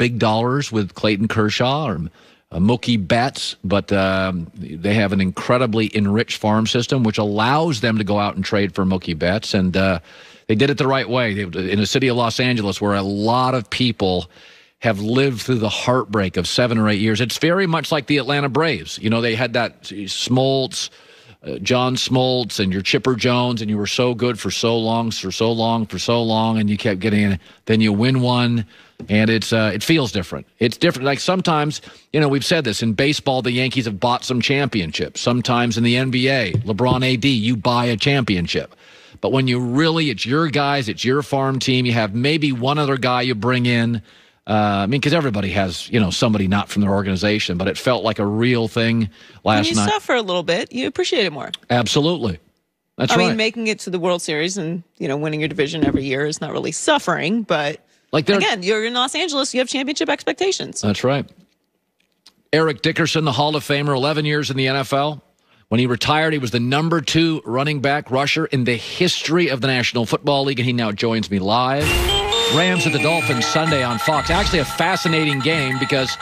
big dollars with Clayton Kershaw or uh, Mookie Betts, but um, they have an incredibly enriched farm system, which allows them to go out and trade for Mookie Betts. And uh, they did it the right way. They, in the city of Los Angeles, where a lot of people have lived through the heartbreak of seven or eight years. It's very much like the Atlanta Braves. You know, they had that Smoltz, uh, John Smoltz, and your Chipper Jones, and you were so good for so long, for so long, for so long, and you kept getting in. Then you win one, and it's uh, it feels different. It's different. Like sometimes, you know, we've said this in baseball, the Yankees have bought some championships. Sometimes in the NBA, LeBron AD, you buy a championship. But when you really, it's your guys, it's your farm team. You have maybe one other guy you bring in uh, I mean, because everybody has, you know, somebody not from their organization, but it felt like a real thing last when you night. You suffer a little bit, you appreciate it more. Absolutely. That's I right. mean, making it to the World Series and, you know, winning your division every year is not really suffering, but like again, you're in Los Angeles, you have championship expectations. That's right. Eric Dickerson, the Hall of Famer, 11 years in the NFL. When he retired, he was the number two running back rusher in the history of the National Football League, and he now joins me live. Rams at the Dolphins Sunday on Fox. Actually, a fascinating game because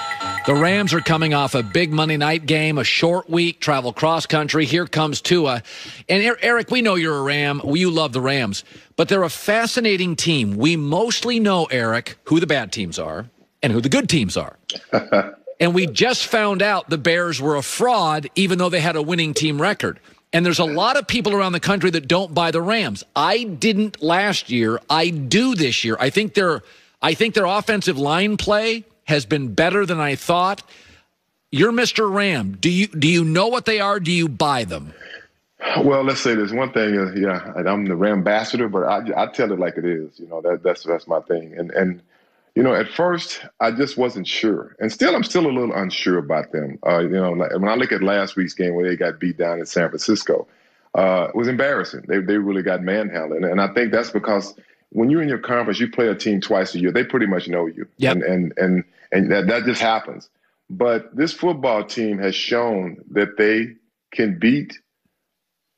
the Rams are coming off a big Monday night game, a short week, travel cross country. Here comes Tua. And Eric, we know you're a Ram. You love the Rams, but they're a fascinating team. We mostly know, Eric, who the bad teams are and who the good teams are. and we just found out the Bears were a fraud, even though they had a winning team record. And there's a lot of people around the country that don't buy the Rams. I didn't last year. I do this year. I think their I think their offensive line play has been better than I thought. You're Mr. Ram. Do you do you know what they are? Do you buy them? Well, let's say this one thing. Uh, yeah, I'm the Ram ambassador, but I, I tell it like it is. You know that that's that's my thing. And and you know, at first I just wasn't sure, and still I'm still a little unsure about them. Uh, you know, like, when I look at last week's game where they got beat down in San Francisco, uh, it was embarrassing. They they really got manhandled, and I think that's because when you're in your conference, you play a team twice a year. They pretty much know you, yep. and and and and that, that just happens. But this football team has shown that they can beat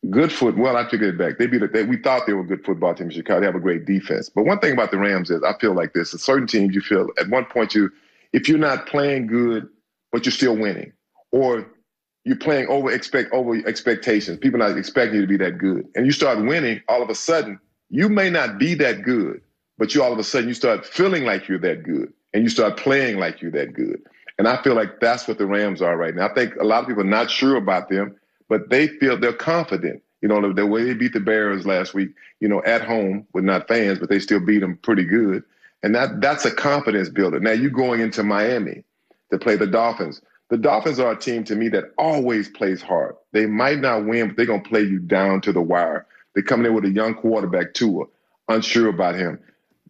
good foot. Well, I took it back. They beat. They, we thought they were a good football team in Chicago. They have a great defense. But one thing about the Rams is, I feel like this: at certain teams, you feel at one point you, if you're not playing good, but you're still winning, or you're playing over expect over expectations. People not expecting you to be that good, and you start winning. All of a sudden, you may not be that good, but you all of a sudden you start feeling like you're that good, and you start playing like you're that good. And I feel like that's what the Rams are right now. I think a lot of people are not sure about them but they feel they're confident. You know, the, way they beat the Bears last week, you know, at home with not fans, but they still beat them pretty good. And that that's a confidence builder. Now you're going into Miami to play the Dolphins. The Dolphins are a team to me that always plays hard. They might not win, but they're gonna play you down to the wire. They're coming in with a young quarterback, Tua, unsure about him.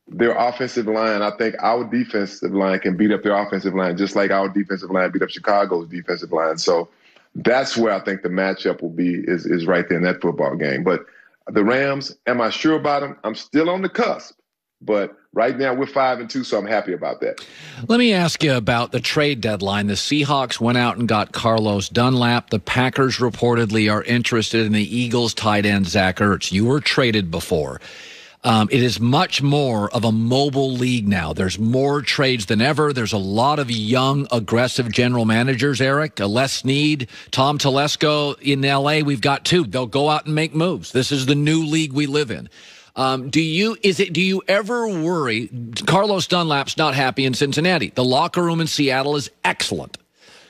Their offensive line, I think our defensive line can beat up their offensive line, just like our defensive line beat up Chicago's defensive line. So that's where I think the matchup will be is is right there in that football game. But the Rams, am I sure about them? I'm still on the cusp. But right now we're five and two, so I'm happy about that. Let me ask you about the trade deadline. The Seahawks went out and got Carlos Dunlap. The Packers reportedly are interested in the Eagles tight end Zach Ertz. You were traded before. Um, it is much more of a mobile league now. There's more trades than ever. There's a lot of young, aggressive general managers, Eric. Les Snead, Tom Telesco in LA. We've got two. They'll go out and make moves. This is the new league we live in. Um, do you is it do you ever worry Carlos Dunlap's not happy in Cincinnati? The locker room in Seattle is excellent.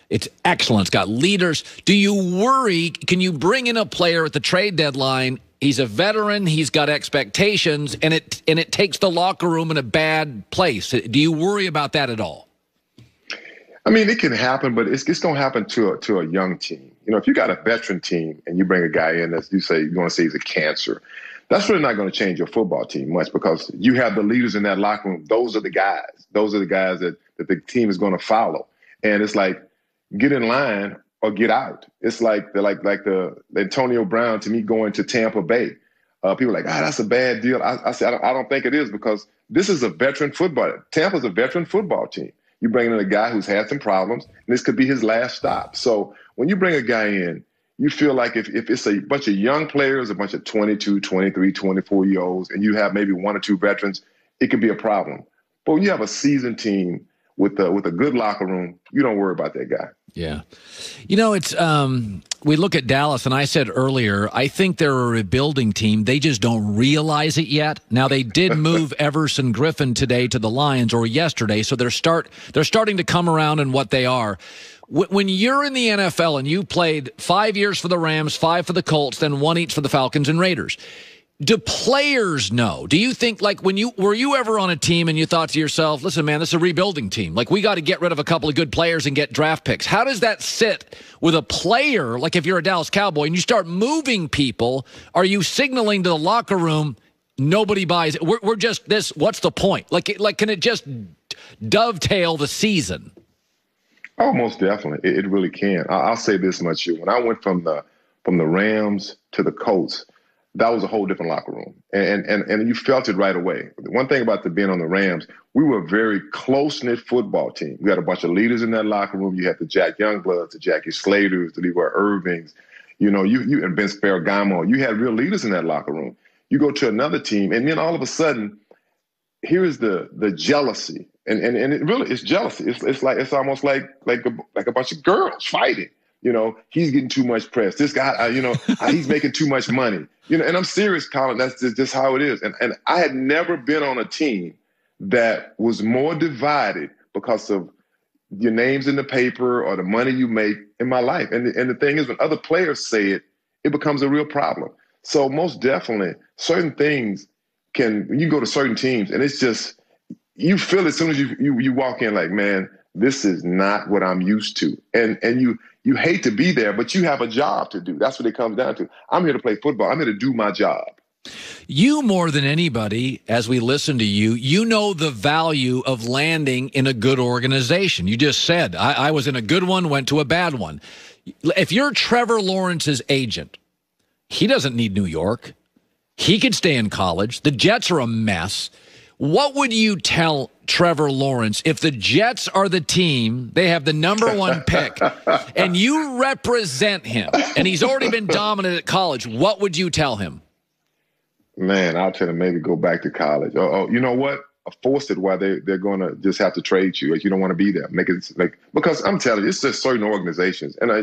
It's excellent. It's got leaders. Do you worry? Can you bring in a player at the trade deadline He's a veteran. He's got expectations, and it and it takes the locker room in a bad place. Do you worry about that at all? I mean, it can happen, but it's, it's going to happen to a, to a young team. You know, if you got a veteran team and you bring a guy in that you say you want to say he's a cancer, that's really not going to change your football team much because you have the leaders in that locker room. Those are the guys. Those are the guys that, that the team is going to follow. And it's like, get in line or get out. It's like the like like the, Antonio Brown to me going to Tampa Bay. Uh, people like, ah, that's a bad deal. I, I said, I don't, I don't think it is because this is a veteran football. Tampa's a veteran football team. You bring in a guy who's had some problems, and this could be his last stop. So when you bring a guy in, you feel like if, if it's a bunch of young players, a bunch of 22, 23, 24 year olds, and you have maybe one or two veterans, it could be a problem. But when you have a seasoned team with a, with a good locker room, you don't worry about that guy. Yeah. You know, it's um we look at Dallas and I said earlier, I think they're a rebuilding team. They just don't realize it yet. Now they did move Everson Griffen today to the Lions or yesterday, so they're start they're starting to come around in what they are. When you're in the NFL and you played 5 years for the Rams, 5 for the Colts, then one each for the Falcons and Raiders do players know? Do you think like when you were you ever on a team and you thought to yourself, "Listen, man, this is a rebuilding team. Like we got to get rid of a couple of good players and get draft picks." How does that sit with a player? Like if you're a Dallas Cowboy and you start moving people, are you signaling to the locker room, "Nobody buys it. We're, we're just this. What's the point? Like like can it just dovetail the season?" Oh, most definitely. It, it really can. I, will say this much: when I went from the from the Rams to the Colts that was a whole different locker room. And, and, and you felt it right away. One thing about the being on the Rams, we were a very close knit football team. We had a bunch of leaders in that locker room. You had the Jack Youngbloods, the Jackie Slaters, the Leroy Irvings, you know, you, you and Vince Ferragamo. You had real leaders in that locker room. You go to another team, and then all of a sudden, here's the the jealousy. And, and, and it really it's jealousy. It's, it's like it's almost like like a, like a bunch of girls fighting you know, he's getting too much press. This guy, uh, you know, he's making too much money. You know, and I'm serious, Colin. That's just, just how it is. And and I had never been on a team that was more divided because of your names in the paper or the money you make in my life. And the, and the thing is, when other players say it, it becomes a real problem. So most definitely, certain things can you go to certain teams, and it's just you feel as soon as you you, you walk in, like man, this is not what I'm used to, and and you you hate to be there, but you have a job to do. That's what it comes down to. I'm here to play football. I'm here to do my job. You more than anybody, as we listen to you, you know the value of landing in a good organization. You just said, I, I was in a good one, went to a bad one. If you're Trevor Lawrence's agent, he doesn't need New York. He could stay in college. The Jets are a mess. What would you tell Trevor Lawrence if the Jets are the team, they have the number one pick, and you represent him, and he's already been dominant at college? What would you tell him? Man, I'll tell him maybe go back to college. Oh, oh you know what? Force it why they they're going to just have to trade you if you don't want to be there. Make it like because I'm telling you, it's just certain organizations, and uh,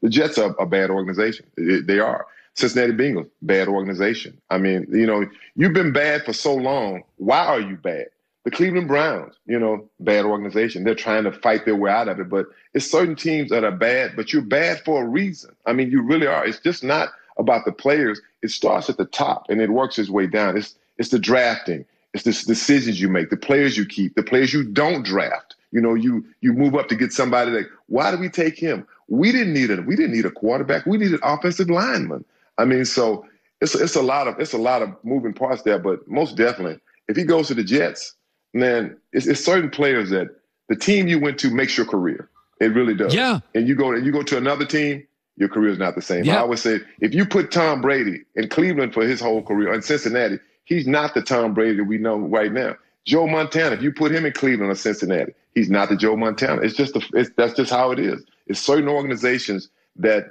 the Jets are a bad organization. They are. Cincinnati Bengals, bad organization. I mean, you know, you've been bad for so long. Why are you bad? The Cleveland Browns, you know, bad organization. They're trying to fight their way out of it, but it's certain teams that are bad, but you're bad for a reason. I mean, you really are. It's just not about the players. It starts at the top and it works its way down. It's it's the drafting. It's the decisions you make, the players you keep, the players you don't draft. You know, you you move up to get somebody like, why did we take him? We didn't need it. We didn't need a quarterback. We needed an offensive lineman. I mean, so it's it's a lot of it's a lot of moving parts there, but most definitely, if he goes to the Jets, man, it's, it's certain players that the team you went to makes your career. It really does. Yeah. And you go and you go to another team, your career is not the same. Yeah. I always say if you put Tom Brady in Cleveland for his whole career, in Cincinnati, he's not the Tom Brady that we know right now. Joe Montana, if you put him in Cleveland or Cincinnati, he's not the Joe Montana. It's just the, it's, that's just how it is. It's certain organizations that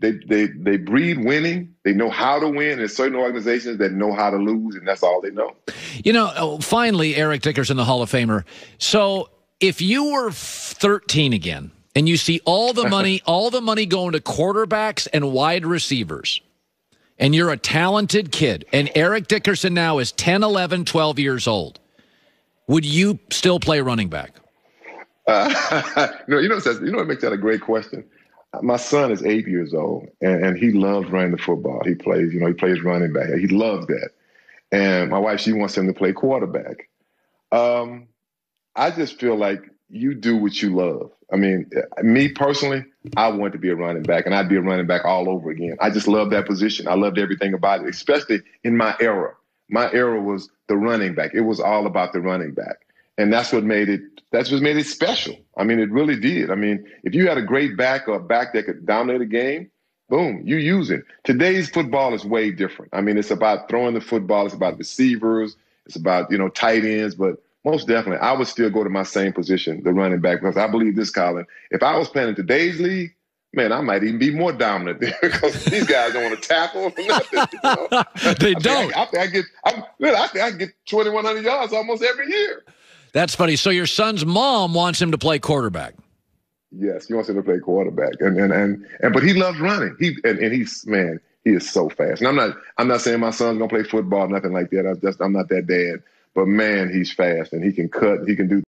they they they breed winning. They know how to win. There's certain organizations that know how to lose, and that's all they know. You know, oh, finally, Eric Dickerson, the Hall of Famer. So, if you were 13 again, and you see all the money, all the money going to quarterbacks and wide receivers, and you're a talented kid, and Eric Dickerson now is 10, 11, 12 years old, would you still play running back? Uh, you know, you know, you know what makes that a great question my son is eight years old and, and, he loves running the football. He plays, you know, he plays running back. He loves that. And my wife, she wants him to play quarterback. Um, I just feel like you do what you love. I mean, me personally, I want to be a running back and I'd be a running back all over again. I just love that position. I loved everything about it, especially in my era. My era was the running back. It was all about the running back and that's what made it that's what made it special. I mean, it really did. I mean, if you had a great back or a back that could dominate a game, boom, you use it. Today's football is way different. I mean, it's about throwing the football, it's about receivers, it's about, you know, tight ends, but most definitely, I would still go to my same position, the running back, because I believe this, Colin. If I was playing in today's league, man, I might even be more dominant there because these guys don't want to tackle or nothing. You know? they I don't. I, I, think I get, I, I think I get 2,100 yards almost every year. That's funny. So your son's mom wants him to play quarterback. Yes, he wants him to play quarterback, and and and, and but he loves running. He and, and he's man, he is so fast. And I'm not I'm not saying my son's gonna play football, nothing like that. I'm just I'm not that dad. But man, he's fast and he can cut. He can do